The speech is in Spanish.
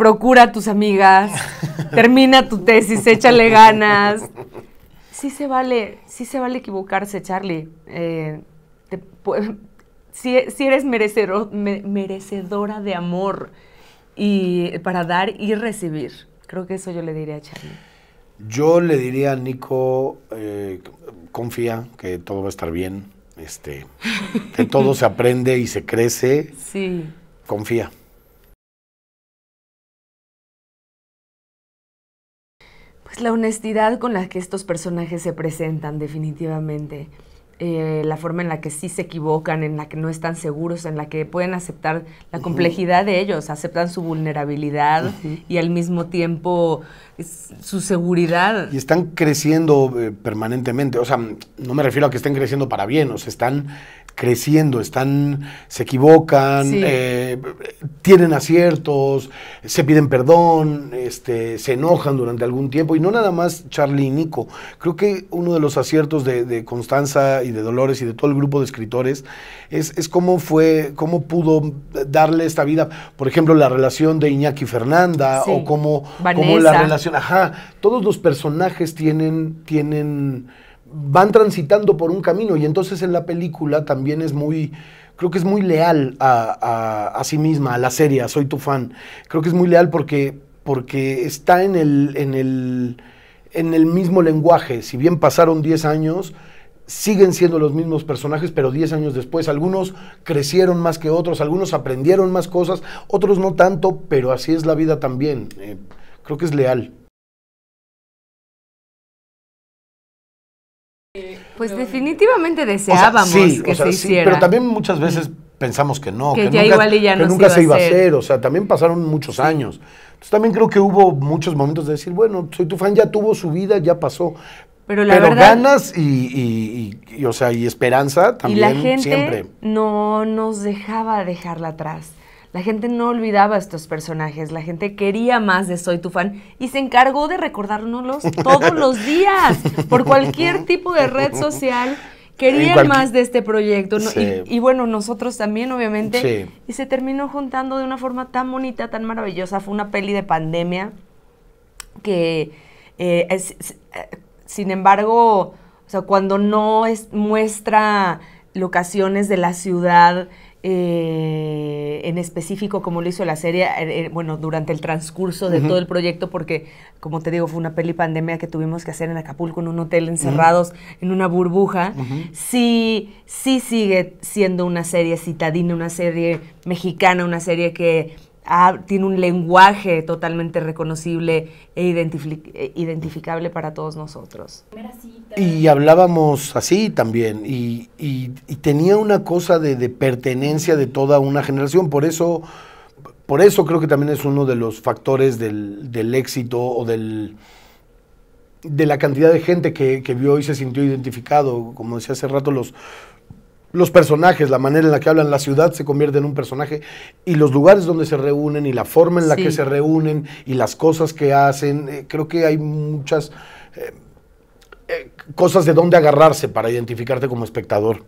procura a tus amigas, termina tu tesis, échale ganas. Sí se vale, sí se vale equivocarse, Charlie. Eh, si, eres merecedora de amor y para dar y recibir. Creo que eso yo le diría a Charlie. Yo le diría a Nico, eh, confía que todo va a estar bien, este, que todo se aprende y se crece. Sí. Confía. Pues la honestidad con la que estos personajes se presentan, definitivamente. Eh, la forma en la que sí se equivocan, en la que no están seguros, en la que pueden aceptar la complejidad de ellos, aceptan su vulnerabilidad y al mismo tiempo su seguridad. Y están creciendo eh, permanentemente, o sea, no me refiero a que estén creciendo para bien, o sea, están creciendo, están, se equivocan, eh, tienen aciertos, se piden perdón, este, se enojan durante algún tiempo, y no nada más Charlie y Nico. Creo que uno de los aciertos de, Constanza y de Dolores y de todo el grupo de escritores es, cómo fue, cómo pudo darle esta vida, por ejemplo, la relación de Iñaki Fernanda, o cómo, cómo, la relación, ajá, todos los personajes tienen, tienen van transitando por un camino y entonces en la película también es muy, creo que es muy leal a, sí misma, a la serie, Soy tu fan. Creo que es muy leal porque, porque está en el, en, el, en el mismo lenguaje. Si bien pasaron 10 años, siguen siendo los mismos personajes, pero 10 años después. Algunos crecieron más que otros, algunos aprendieron más cosas, otros no tanto, pero así es la vida también. Eh, creo que es leal. Pues definitivamente deseábamos que se hiciera. pero también muchas veces pensamos que no, que, ya nunca, igual ya que nunca se iba a hacer. O sea, también pasaron muchos años. Entonces también creo que hubo muchos momentos de decir, bueno, soy tu fan, ya tuvo su vida, ya pasó. Pero, la Pero ganas y, o sea, y esperanza también y la gente no nos dejaba dejarla atrás. La gente no olvidaba a estos personajes, la gente quería más de Soy tu fan y se encargó de recordárnoslos todos los días por cualquier tipo de red social. Querían más de este proyecto. Y, bueno, nosotros también, obviamente. Y se terminó juntando de una forma tan bonita, tan maravillosa. Fue una peli de pandemia que, eh, eh, sin embargo, o sea, cuando no es, muestra locaciones de la ciudad, eh, en específico como lo hizo la serie, eh, eh, bueno, durante el transcurso de todo el proyecto, porque como te digo, fue una peli pandemia que tuvimos que hacer en Acapulco, en un hotel encerrados, en una burbuja, sí, sí sigue siendo una serie citadina, una serie mexicana, una serie que tiene un lenguaje totalmente reconocible e, e identificable para todos nosotros. Y hablábamos así también, y, tenía una cosa de, pertenencia de toda una generación, por eso, por eso creo que también es uno de los factores del, éxito o del de la cantidad de gente que, que, vio y se sintió identificado, como decía hace rato, los, los personajes, la manera en la que hablan, la ciudad se convierte en un personaje y los lugares donde se reúnen y la forma en la que se reúnen y las cosas que hacen, eh, creo que hay muchas eh, eh, cosas de dónde agarrarse para identificarte como espectador.